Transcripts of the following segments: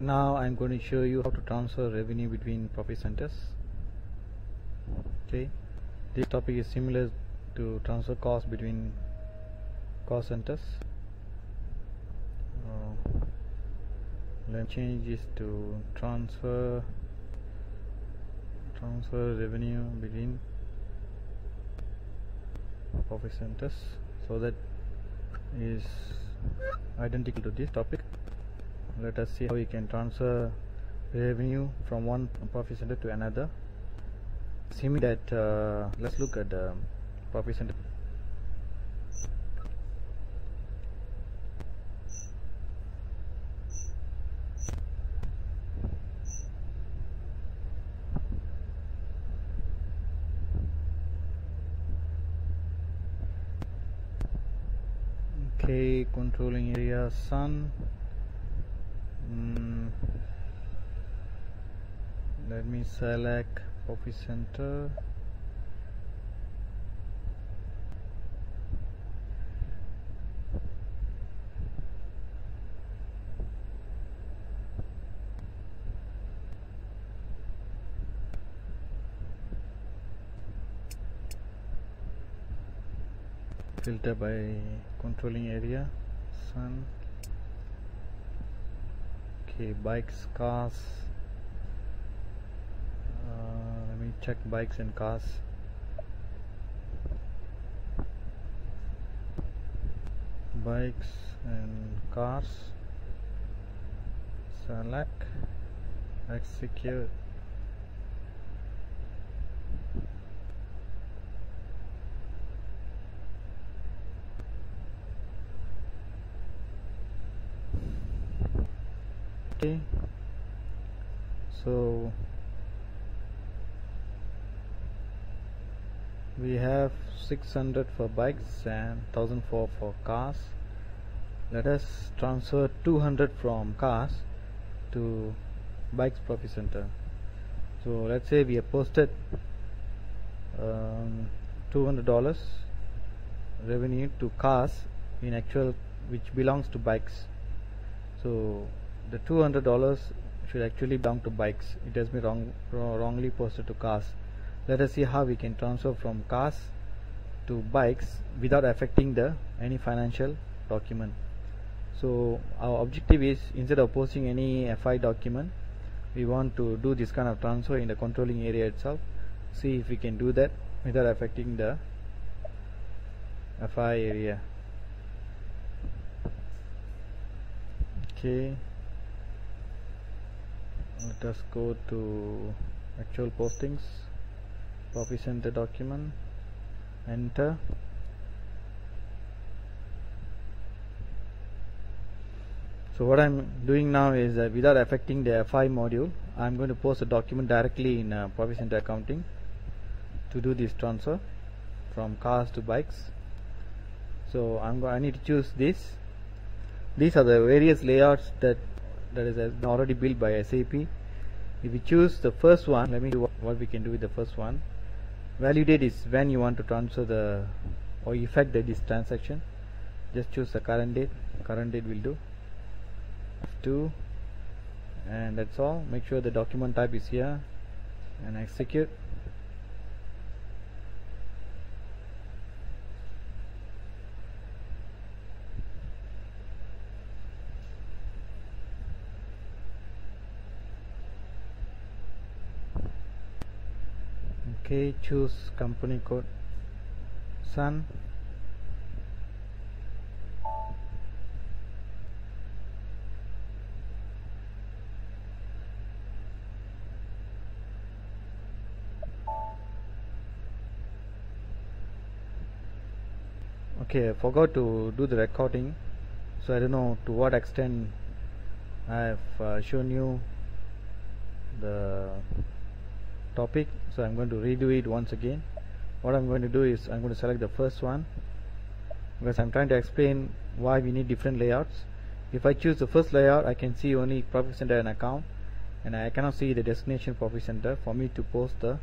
now I'm going to show you how to transfer revenue between profit centers. Okay. This topic is similar to transfer cost between cost centers. Uh, let me change this to transfer transfer revenue between profit centers so that is identical to this topic let us see how we can transfer revenue from one profit center to another. Assuming that uh, let's look at the profit center. Okay controlling area sun mm, let me select profit center. Filter by controlling area sun okay bikes cars. Uh, let me check bikes and cars. Bikes and cars. Select. Execute okay. So we have 600 for bikes and 1004 for cars. Let us transfer 200 from cars to bikes profit center. So let's say we have posted um, $200 revenue to cars in actual which belongs to bikes. So the $200 should actually belong to bikes. It has been wrong, wrongly posted to cars. Let us see how we can transfer from cars to bikes without affecting the any financial document. So our objective is instead of posting any FI document we want to do this kind of transfer in the controlling area itself. See if we can do that without affecting the FI area. Okay let us go to actual postings. Profit center document. Enter. So what I'm doing now is uh, without affecting the FI module I'm going to post a document directly in uh, center accounting to do this transfer from cars to bikes. So I'm I need to choose this. These are the various layouts that that is uh, already built by SAP if we choose the first one let me do what we can do with the first one. Value date is when you want to transfer the or effect this transaction. Just choose the current date. Current date will do. F2 and that's all. Make sure the document type is here. And execute okay choose company code. Sun. Okay I forgot to do the recording so I don't know to what extent I have uh, shown you the topic so I'm going to redo it once again. What I'm going to do is I'm going to select the first one because I'm trying to explain why we need different layouts. If I choose the first layout I can see only profit center and account and I cannot see the destination profit center for me to post the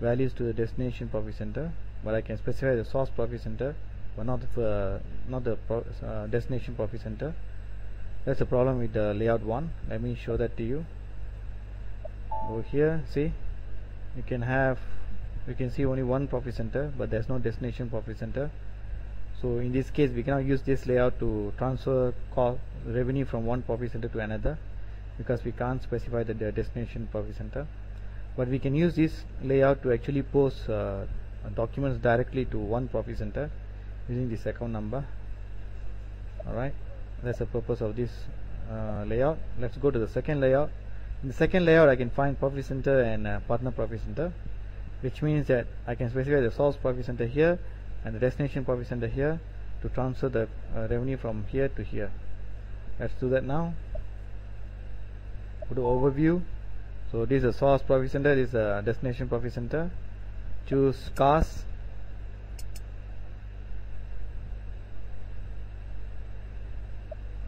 values to the destination profit center but I can specify the source profit center but not the uh, not the pro uh, destination profit center. That's the problem with the layout one. Let me show that to you. Over here see you can have you can see only one profit center but there's no destination profit center. So in this case we cannot use this layout to transfer cost revenue from one profit center to another because we can't specify the, the destination profit center. But we can use this layout to actually post uh, documents directly to one profit center using this account number. Alright? That's the purpose of this uh, layout. Let's go to the second layout in the second layout I can find profit center and uh, partner profit center which means that I can specify the source profit center here and the destination profit center here to transfer the uh, revenue from here to here. Let's do that now. Go to overview. So this is a source profit center this is a destination profit center. Choose cars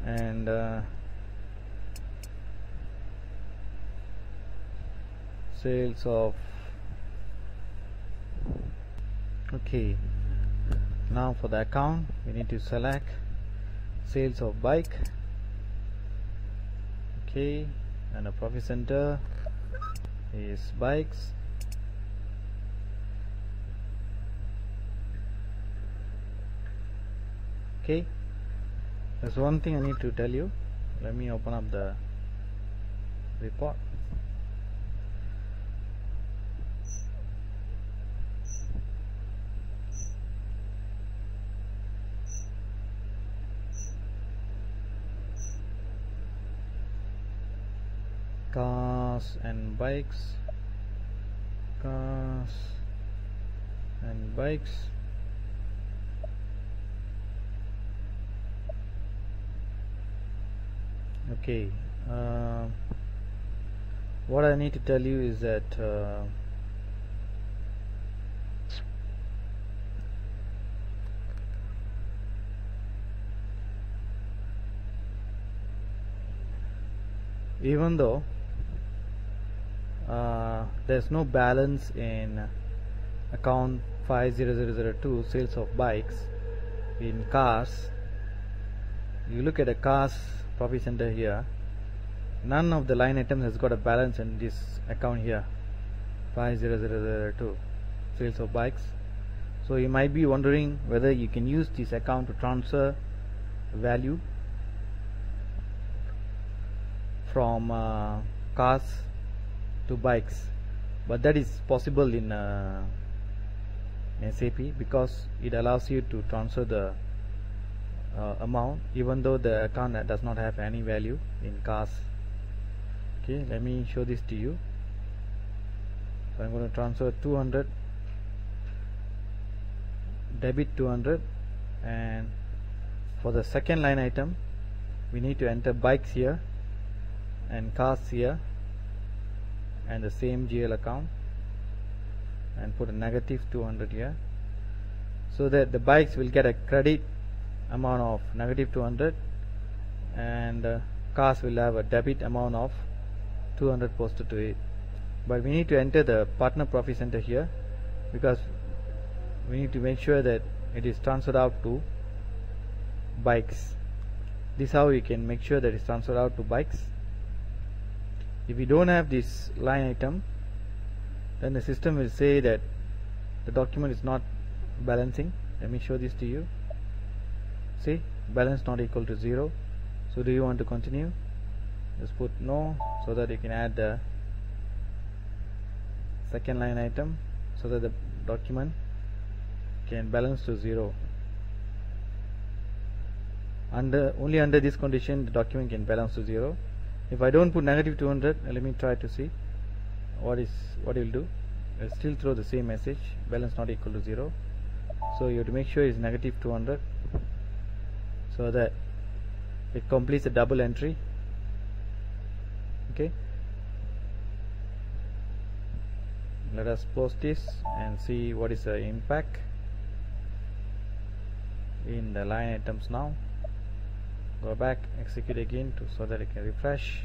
and uh, sales of okay now for the account we need to select sales of bike okay and the profit center is bikes okay. There's one thing I need to tell you. Let me open up the report cars and bikes. Cars and bikes. Okay uh, what I need to tell you is that uh, even though uh, there's no balance in account 50002 sales of bikes in cars. You look at the cars profit center here none of the line items has got a balance in this account here 50002 sales of bikes. So you might be wondering whether you can use this account to transfer value from uh, cars to bikes. But that is possible in uh, SAP because it allows you to transfer the uh, amount even though the account does not have any value in cars. Okay let me show this to you. So I'm going to transfer 200 debit 200 and for the second line item we need to enter bikes here and cars here and the same GL account and put a negative 200 here so that the bikes will get a credit amount of negative 200 and uh, cars will have a debit amount of 200 posted to it. But we need to enter the partner profit center here because we need to make sure that it is transferred out to bikes. This is how we can make sure that it's transferred out to bikes if we don't have this line item then the system will say that the document is not balancing. Let me show this to you. See balance not equal to 0 so do you want to continue? Just put no so that you can add the second line item so that the document can balance to 0 under only under this condition the document can balance to 0 if I don't put negative 200 let me try to see what is what will do. Will still throw the same message balance not equal to 0 so you have to make sure it's negative 200 so that it completes a double entry. Okay? Let us post this and see what is the impact in the line items now go back execute again to so that it can refresh.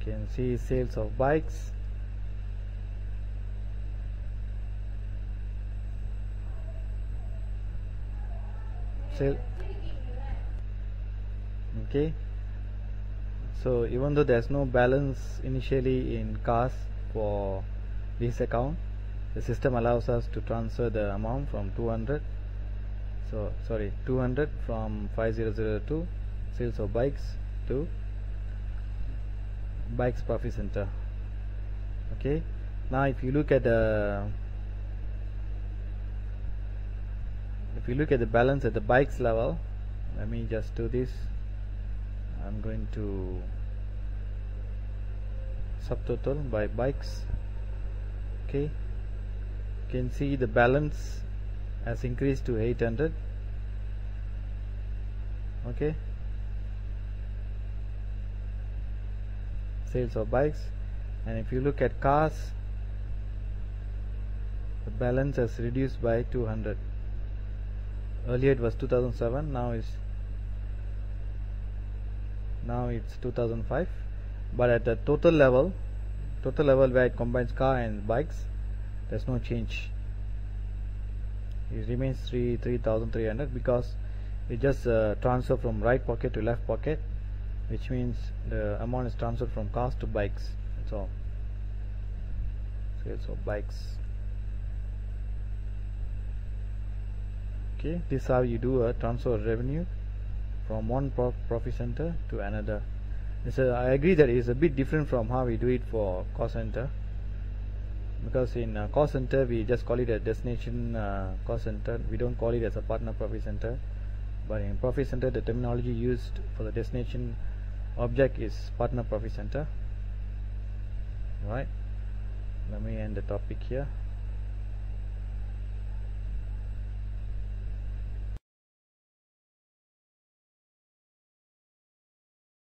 You can see sales of bikes. Sale. Okay. So even though there's no balance initially in cars for this account the system allows us to transfer the amount from 200 so sorry 200 from 5002 sales of bikes to bikes profit center. Okay? Now if you look at the if you look at the balance at the bikes level let me just do this. I'm going to subtotal by bikes. Okay? You can see the balance has increased to 800 okay. Sales of bikes. And if you look at cars the balance has reduced by 200 earlier it was 2007 now is now it's 2005 but at the total level total level where it combines car and bikes there's no change it remains 3 3300 because it just uh, transfer from right pocket to left pocket which means the amount is transferred from cars to bikes. That's all. Sales of bikes. Okay this is how you do a transfer revenue from one profit center to another. I agree that it is a bit different from how we do it for cost center because in uh, cost center we just call it a destination uh, cost center. We don't call it as a partner profit center. But in profit center the terminology used for the destination object is partner profit center. Right let me end the topic here